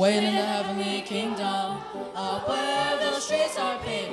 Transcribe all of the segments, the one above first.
Waiting in the heavenly kingdom, up where the streets are paved.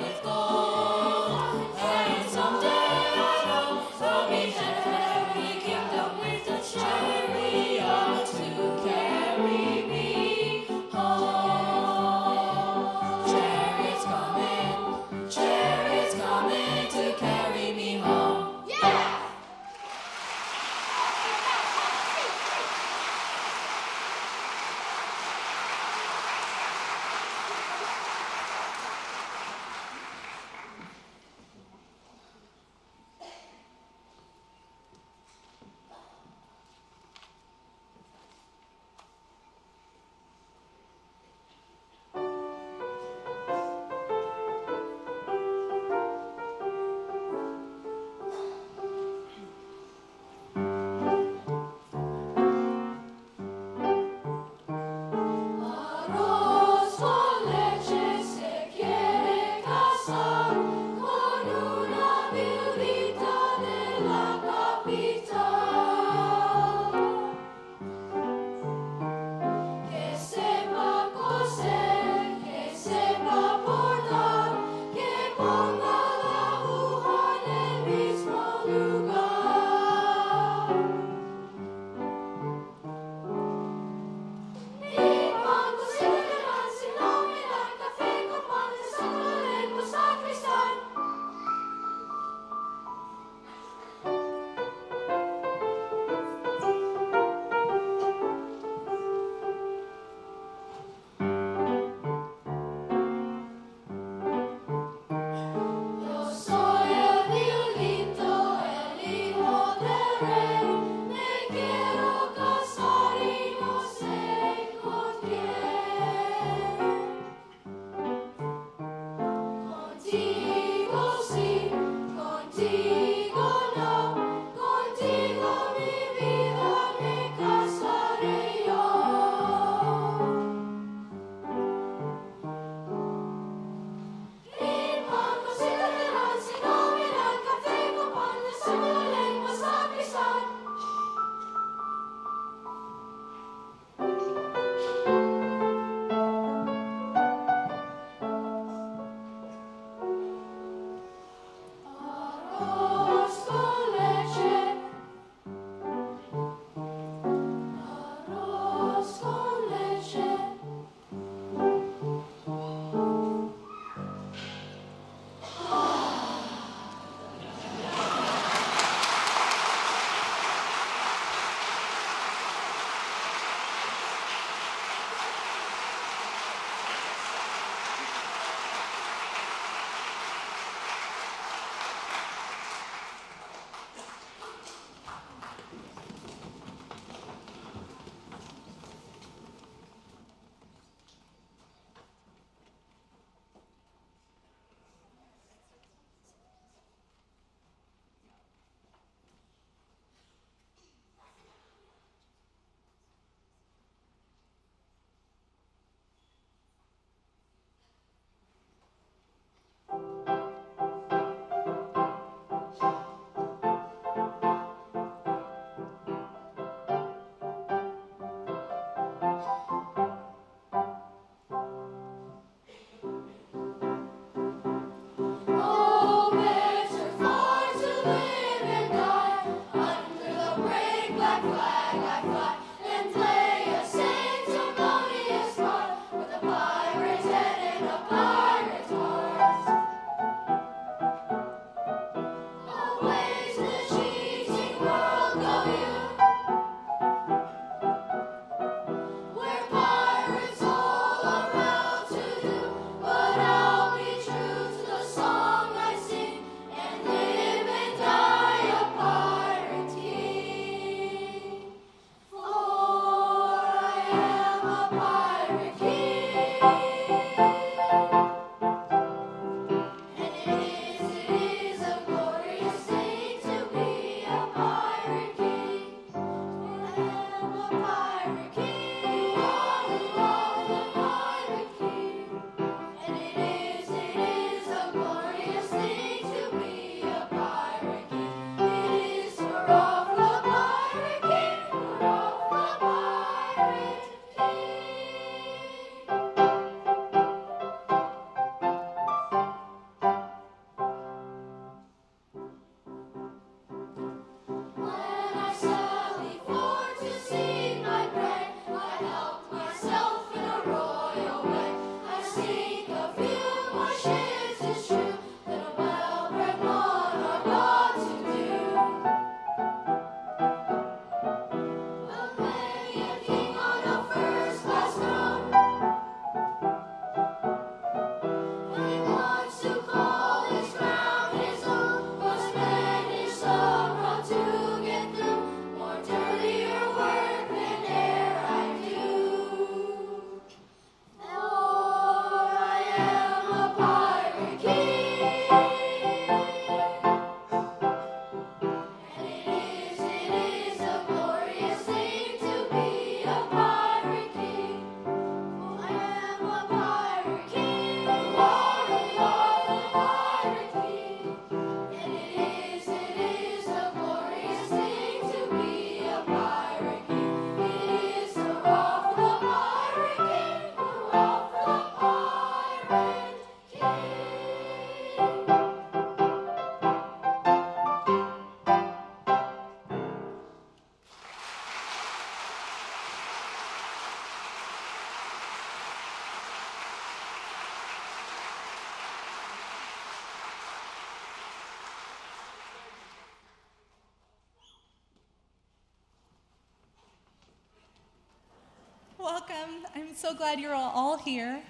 I'm so glad you're all here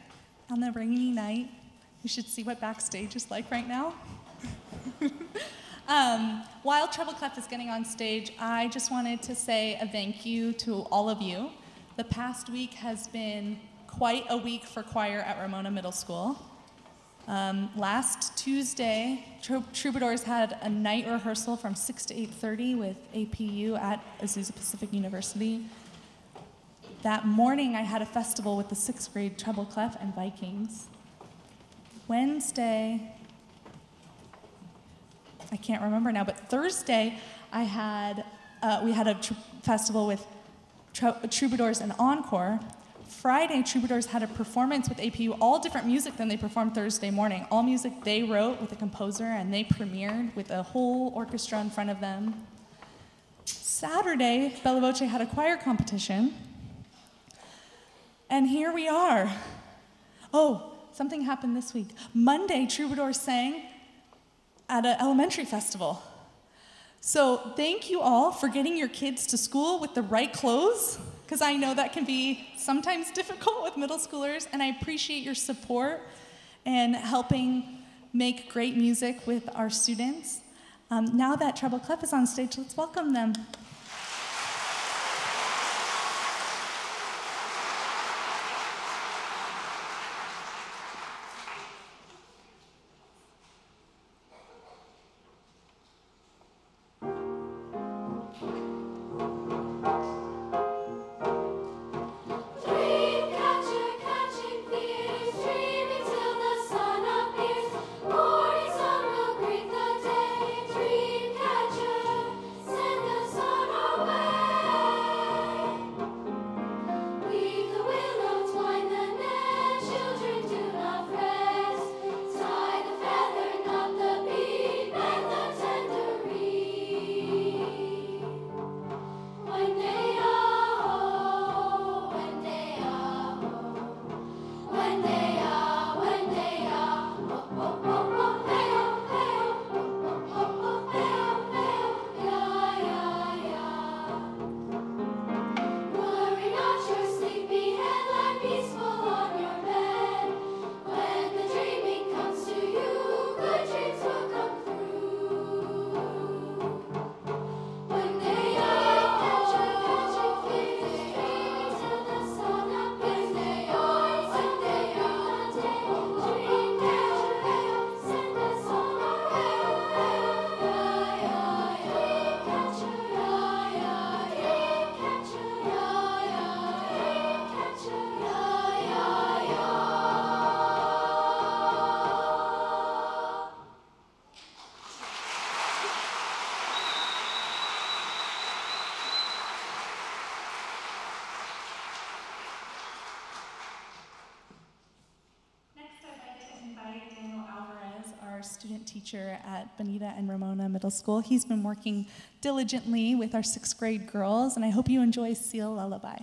on the rainy night. You should see what backstage is like right now. um, while Treble Clef is getting on stage, I just wanted to say a thank you to all of you. The past week has been quite a week for choir at Ramona Middle School. Um, last Tuesday, Troubadours had a night rehearsal from 6 to 8.30 with APU at Azusa Pacific University. That morning, I had a festival with the sixth grade treble clef and Vikings. Wednesday, I can't remember now, but Thursday, I had, uh, we had a festival with Troubadours and Encore, Friday, Troubadours had a performance with APU, all different music than they performed Thursday morning. All music they wrote with a composer and they premiered with a whole orchestra in front of them. Saturday, Bella Voce had a choir competition. And here we are. Oh, something happened this week. Monday, Troubadour sang at an elementary festival. So, thank you all for getting your kids to school with the right clothes because I know that can be sometimes difficult with middle schoolers, and I appreciate your support and helping make great music with our students. Um, now that Treble Clef is on stage, let's welcome them. Teacher at Bonita and Ramona Middle School. He's been working diligently with our sixth grade girls, and I hope you enjoy Seal Lullaby.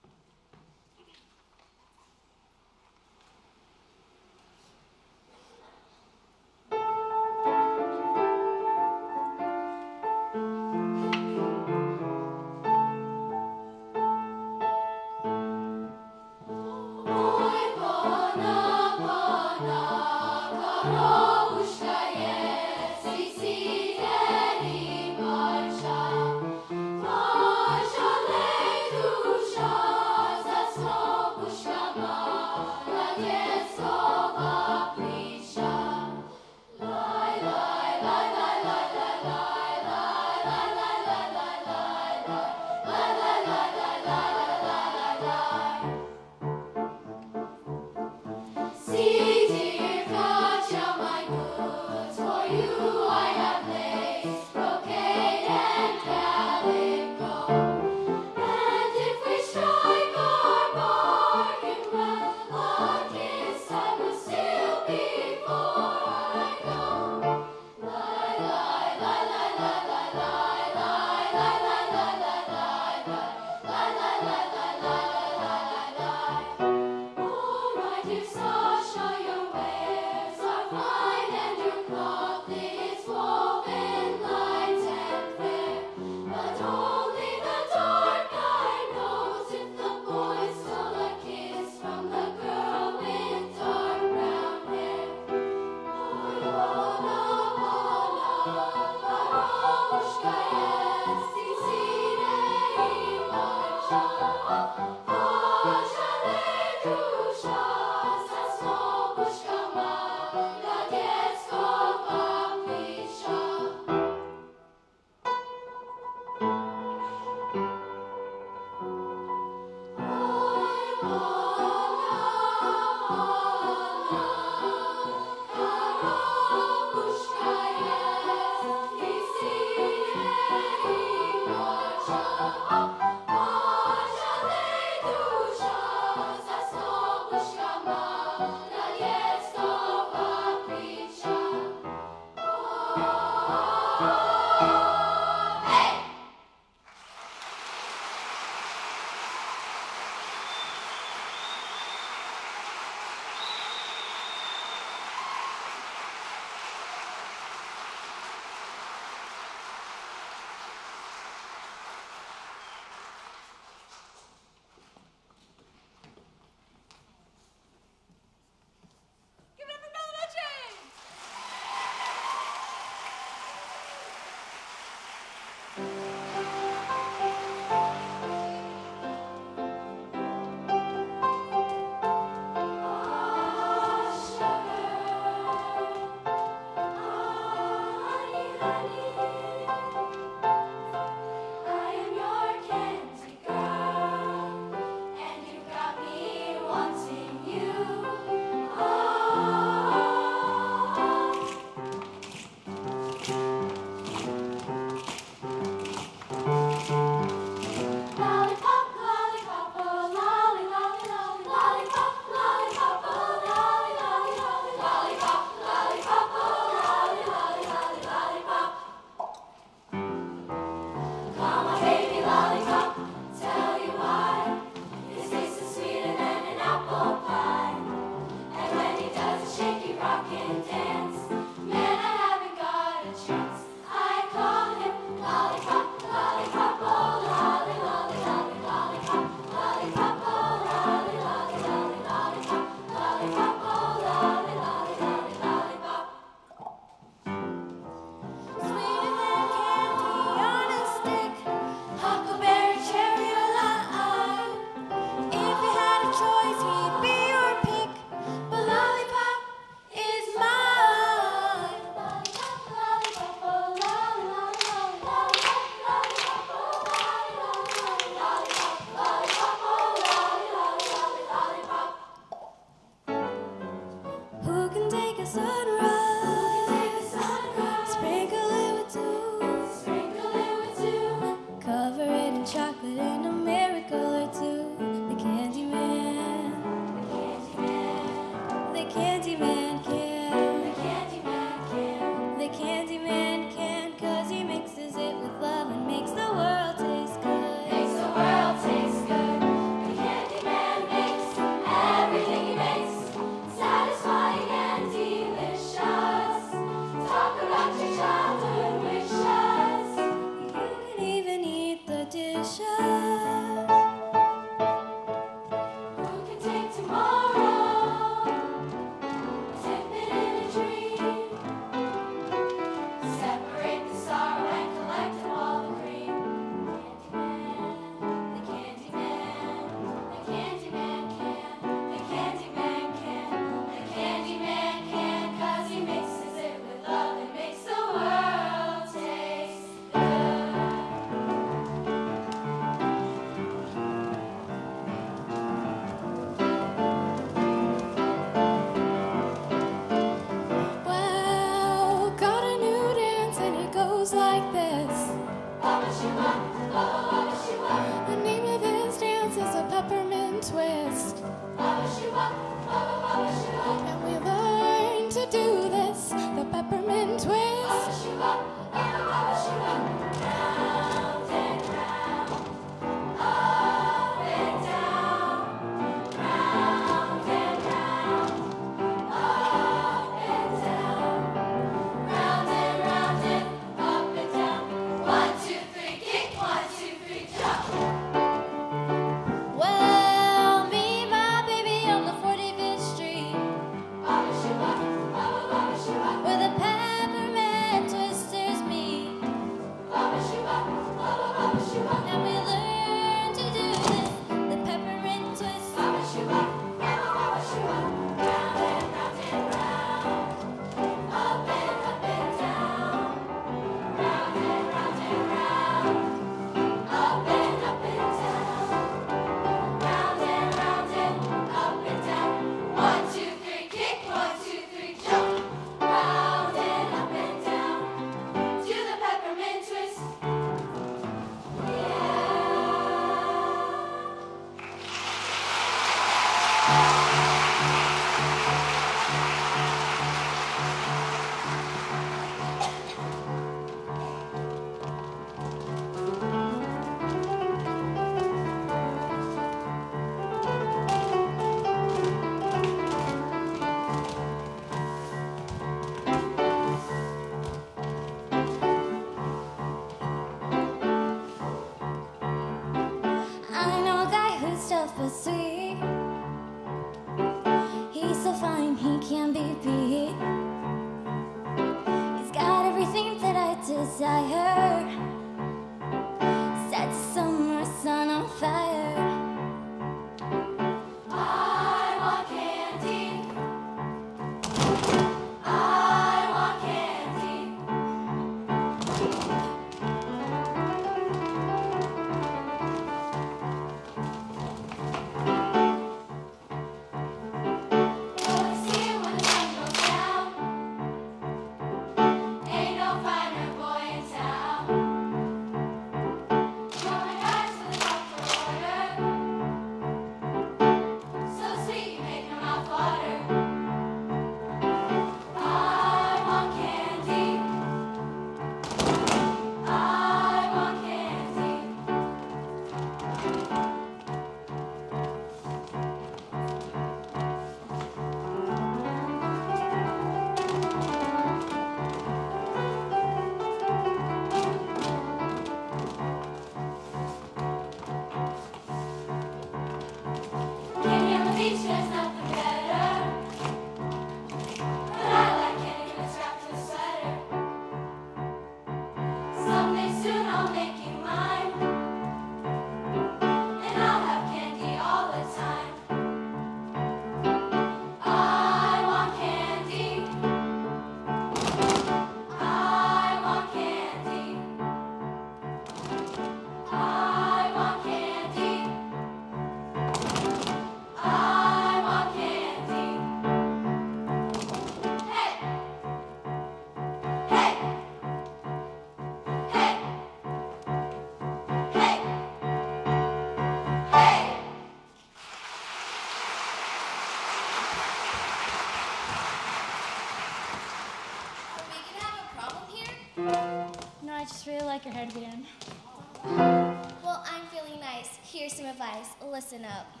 The nose.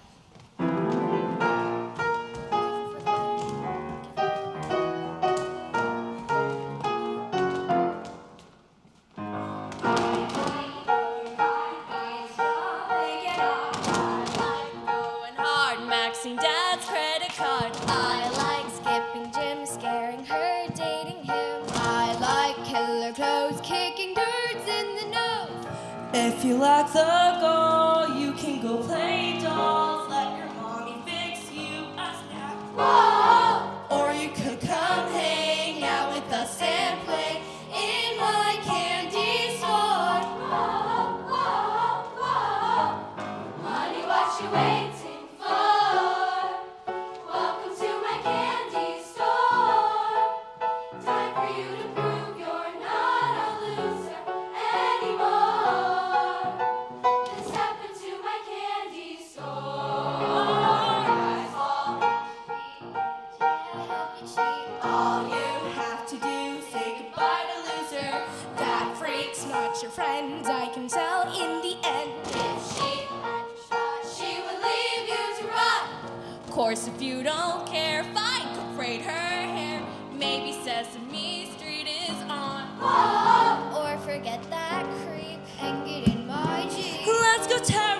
If you like the course, if you don't care, fine, could braid her hair. Maybe Sesame Street is on. Or forget that creep and get in my jeans. Let's go, terror.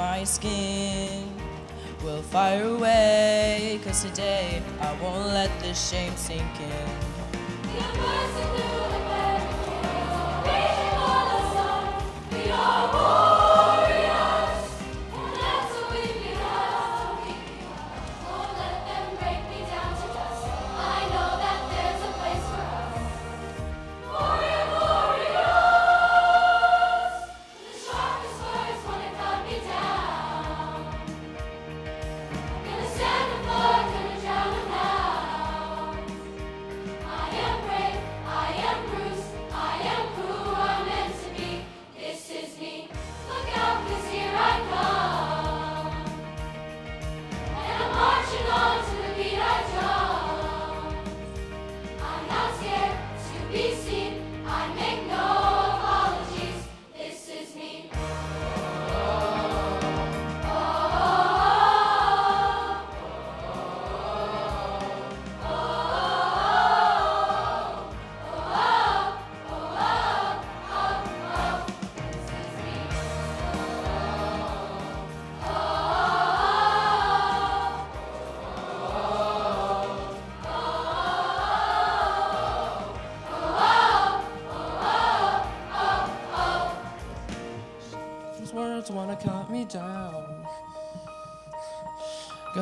My skin. We'll fire away, cause today I won't let this shame sink in.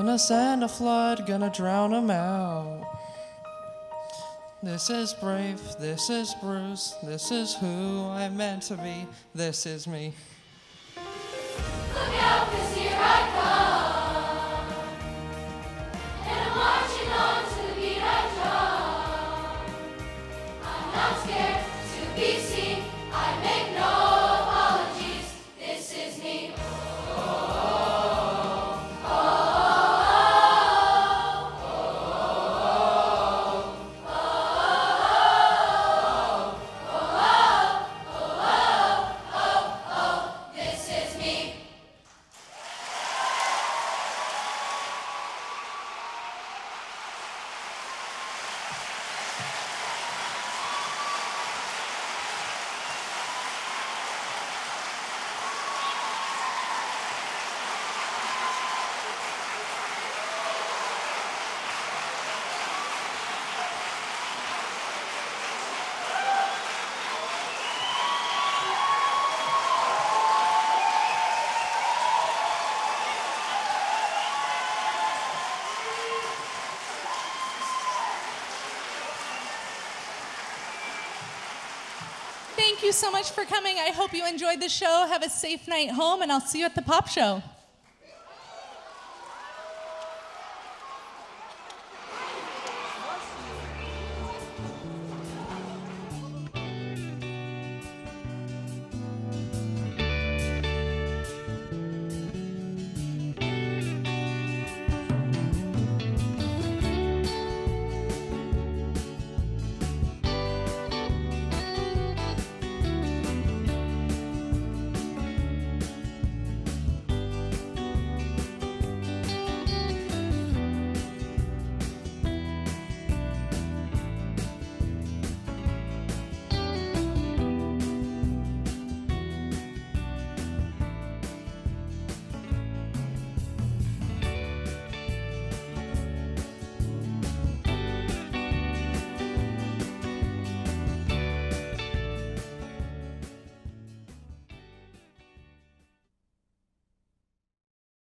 Gonna send a flood, gonna drown drown 'em out. This is brave, this is Bruce, this is who I'm meant to be, this is me. You so much for coming. I hope you enjoyed the show. Have a safe night home, and I'll see you at the pop show.